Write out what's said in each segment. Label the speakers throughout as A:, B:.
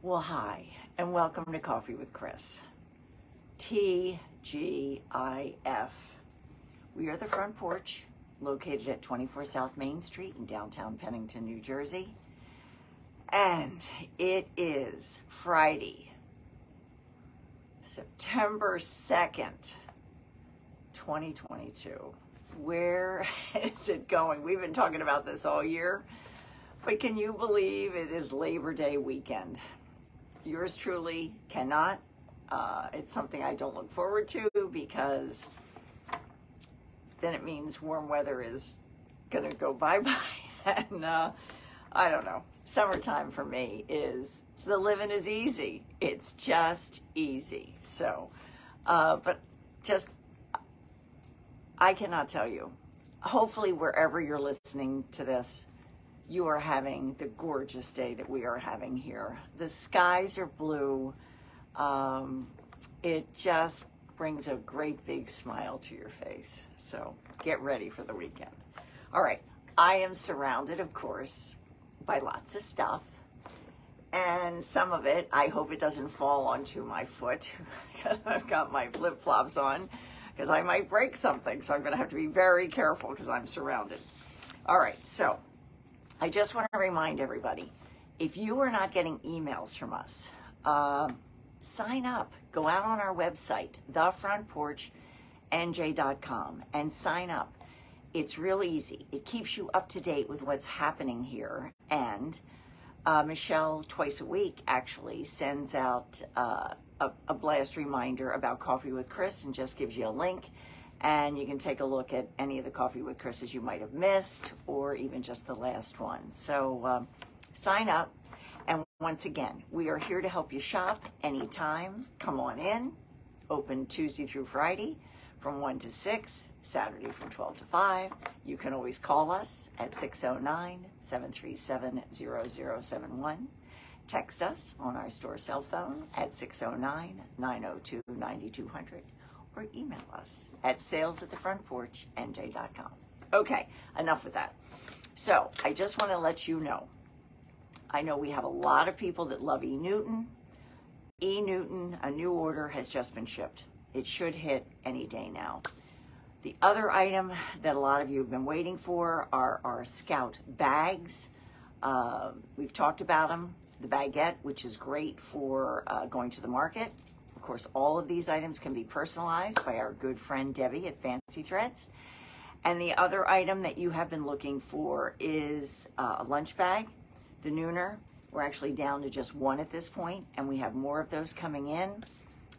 A: Well, hi, and welcome to Coffee with Chris. TGIF. We are the front porch, located at 24 South Main Street in downtown Pennington, New Jersey. And it is Friday, September 2nd, 2022. Where is it going? We've been talking about this all year, but can you believe it is Labor Day weekend? Yours truly cannot. Uh, it's something I don't look forward to because then it means warm weather is going to go bye bye. and uh, I don't know. Summertime for me is the living is easy. It's just easy. So, uh, but just, I cannot tell you. Hopefully, wherever you're listening to this, you are having the gorgeous day that we are having here. The skies are blue. Um, it just brings a great big smile to your face. So get ready for the weekend. All right, I am surrounded, of course, by lots of stuff. And some of it, I hope it doesn't fall onto my foot because I've got my flip flops on because I might break something. So I'm going to have to be very careful because I'm surrounded. All right, so I just want to remind everybody if you are not getting emails from us, uh, sign up. Go out on our website, thefrontporchnj.com, and sign up. It's real easy. It keeps you up to date with what's happening here. And uh, Michelle, twice a week, actually sends out uh, a, a blast reminder about Coffee with Chris and just gives you a link and you can take a look at any of the Coffee with Chris's you might have missed or even just the last one. So um, sign up. And once again, we are here to help you shop anytime. Come on in. Open Tuesday through Friday from 1 to 6, Saturday from 12 to 5. You can always call us at 609 737 0071. Text us on our store cell phone at 609 902 9200 or email us at sales at the front porch nj.com. Okay, enough with that. So I just want to let you know. I know we have a lot of people that love E Newton. E Newton, a new order has just been shipped. It should hit any day now. The other item that a lot of you have been waiting for are our Scout bags. Uh, we've talked about them. The baguette, which is great for uh, going to the market course, all of these items can be personalized by our good friend Debbie at Fancy Threads. And the other item that you have been looking for is uh, a lunch bag, the Nooner. We're actually down to just one at this point, and we have more of those coming in.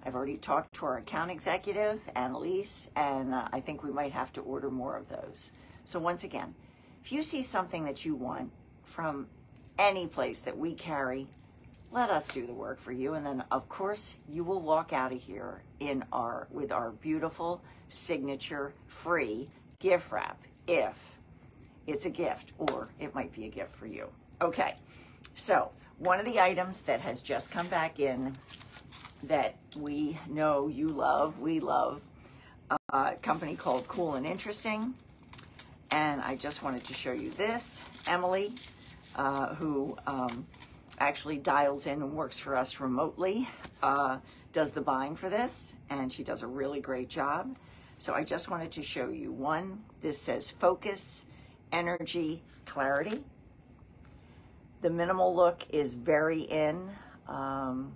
A: I've already talked to our account executive, Annalise, and uh, I think we might have to order more of those. So once again, if you see something that you want from any place that we carry, let us do the work for you and then of course you will walk out of here in our with our beautiful signature free gift wrap if it's a gift or it might be a gift for you. Okay so one of the items that has just come back in that we know you love we love a company called cool and interesting and i just wanted to show you this emily uh, who um, actually dials in and works for us remotely, uh, does the buying for this, and she does a really great job. So I just wanted to show you one. This says focus, energy, clarity. The minimal look is very in. Um,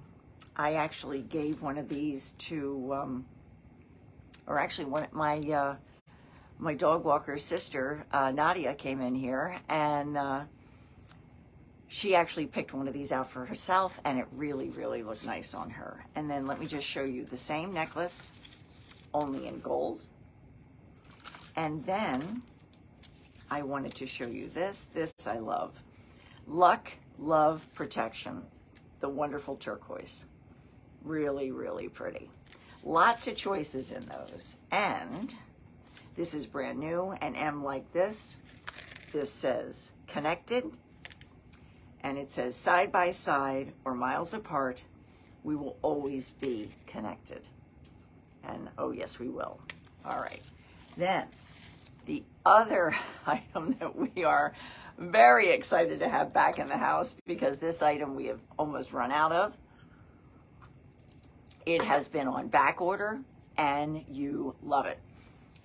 A: I actually gave one of these to, um, or actually one my uh, my dog walker's sister, uh, Nadia, came in here and uh, she actually picked one of these out for herself and it really, really looked nice on her. And then let me just show you the same necklace, only in gold. And then I wanted to show you this. This I love. Luck, Love, Protection. The wonderful turquoise. Really, really pretty. Lots of choices in those. And this is brand new. And M like this. This says connected and it says side by side or miles apart, we will always be connected. And oh, yes, we will. All right. Then the other item that we are very excited to have back in the house because this item we have almost run out of. It has been on back order and you love it.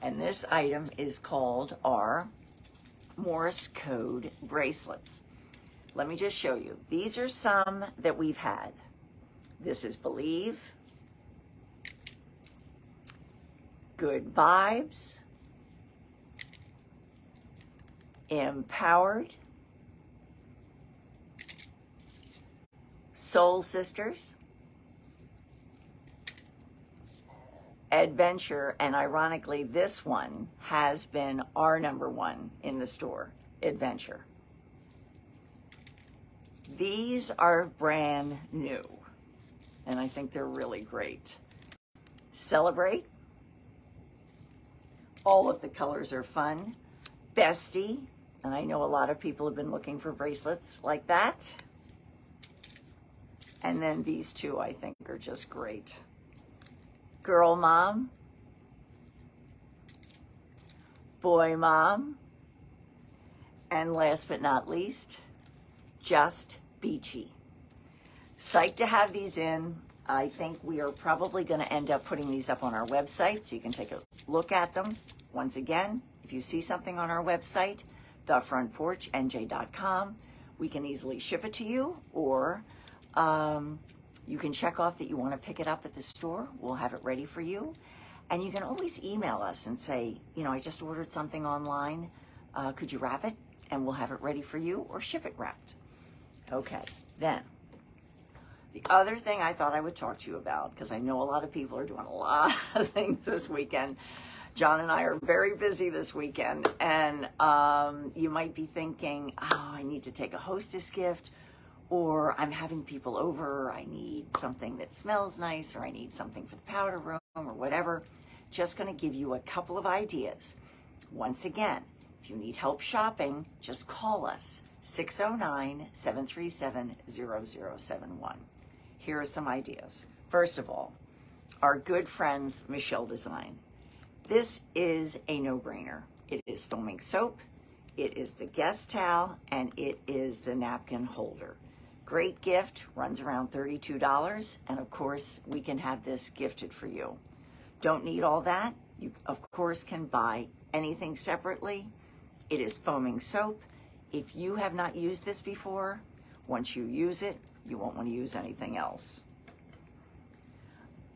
A: And this item is called our Morse code bracelets. Let me just show you. These are some that we've had. This is Believe, Good Vibes, Empowered, Soul Sisters, Adventure, and ironically, this one has been our number one in the store, Adventure. These are brand new, and I think they're really great. Celebrate. All of the colors are fun. Bestie, and I know a lot of people have been looking for bracelets like that. And then these two I think are just great. Girl mom, boy mom, and last but not least, just beachy. Psyched to have these in. I think we are probably going to end up putting these up on our website so you can take a look at them. Once again, if you see something on our website, thefrontporchnj.com, we can easily ship it to you or um, you can check off that you want to pick it up at the store. We'll have it ready for you. And you can always email us and say, you know, I just ordered something online. Uh, could you wrap it? And we'll have it ready for you or ship it wrapped. Okay, then the other thing I thought I would talk to you about, because I know a lot of people are doing a lot of things this weekend. John and I are very busy this weekend, and um, you might be thinking, oh, I need to take a hostess gift, or I'm having people over, I need something that smells nice, or I need something for the powder room, or whatever. Just going to give you a couple of ideas. Once again, if you need help shopping, just call us 609 737 0071. Here are some ideas. First of all, our good friends Michel Design. This is a no brainer. It is foaming soap, it is the guest towel, and it is the napkin holder. Great gift, runs around $32, and of course, we can have this gifted for you. Don't need all that. You, of course, can buy anything separately. It is foaming soap. If you have not used this before, once you use it, you won't want to use anything else.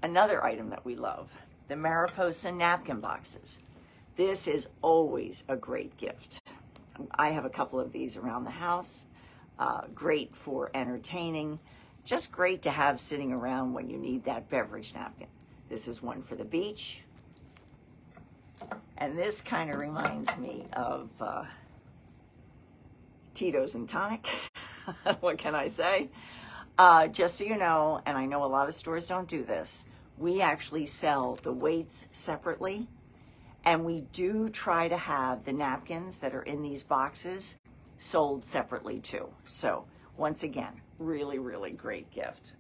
A: Another item that we love, the Mariposa napkin boxes. This is always a great gift. I have a couple of these around the house. Uh, great for entertaining. Just great to have sitting around when you need that beverage napkin. This is one for the beach. And this kind of reminds me of uh, Tito's and tonic. what can I say? Uh, just so you know, and I know a lot of stores don't do this, we actually sell the weights separately. And we do try to have the napkins that are in these boxes sold separately too. So once again, really, really great gift.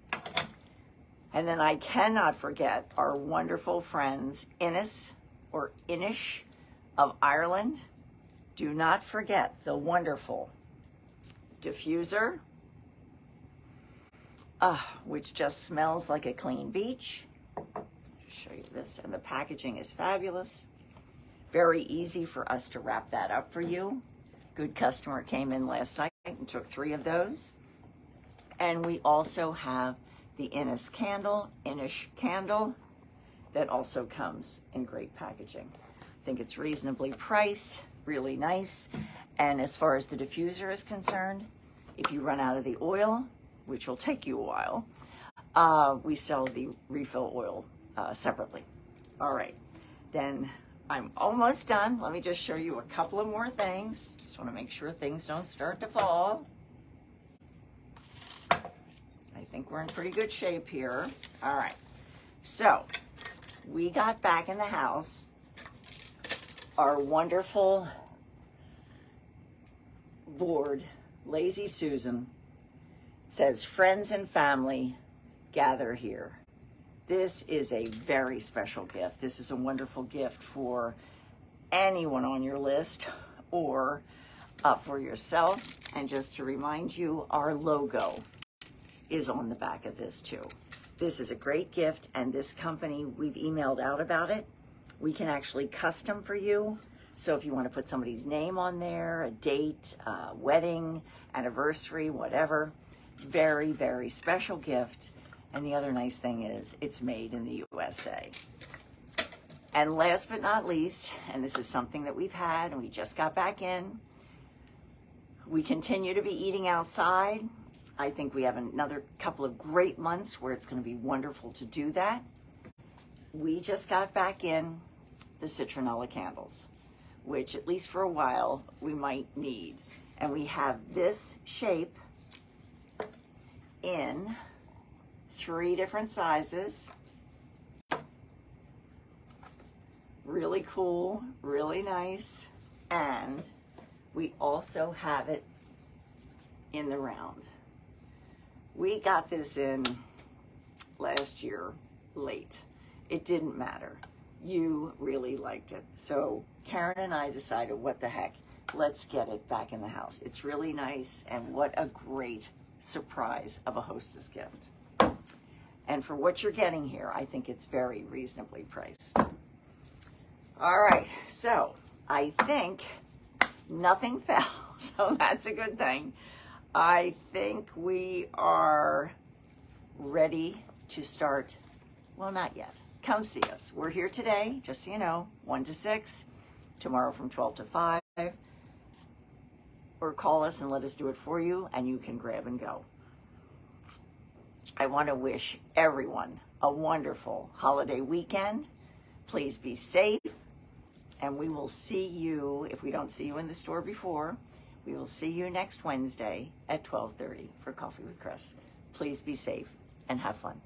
A: And then I cannot forget our wonderful friends Inis or Inish of Ireland. Do not forget the wonderful diffuser, uh, which just smells like a clean beach. Show you this, and the packaging is fabulous. Very easy for us to wrap that up for you. Good customer came in last night and took three of those. And we also have the Inis candle, Inish candle, that also comes in great packaging. I think it's reasonably priced, really nice. And as far as the diffuser is concerned, if you run out of the oil, which will take you a while, uh, we sell the refill oil uh, separately. All right, then I'm almost done. Let me just show you a couple of more things. Just want to make sure things don't start to fall. I think we're in pretty good shape here. All right, so we got back in the house our wonderful board, Lazy Susan, says, Friends and family gather here. This is a very special gift. This is a wonderful gift for anyone on your list or uh, for yourself. And just to remind you, our logo is on the back of this too. This is a great gift, and this company, we've emailed out about it. We can actually custom for you. So if you want to put somebody's name on there, a date, uh, wedding, anniversary, whatever, very, very special gift. And the other nice thing is it's made in the USA. And last but not least, and this is something that we've had and we just got back in, we continue to be eating outside. I think we have another couple of great months where it's going to be wonderful to do that. We just got back in the citronella candles, which at least for a while we might need. And we have this shape in three different sizes. Really cool, really nice. And we also have it in the round. We got this in last year late. It didn't matter. You really liked it. So Karen and I decided, what the heck, let's get it back in the house. It's really nice and what a great surprise of a hostess gift. And for what you're getting here, I think it's very reasonably priced. All right, so I think nothing fell, so that's a good thing. I think we are ready to start. Well, not yet. Come see us. We're here today, just so you know, 1 to 6, tomorrow from 12 to 5. Or call us and let us do it for you, and you can grab and go. I want to wish everyone a wonderful holiday weekend. Please be safe, and we will see you, if we don't see you in the store before, we will see you next Wednesday at 12:30 for Coffee with Chris. Please be safe and have fun.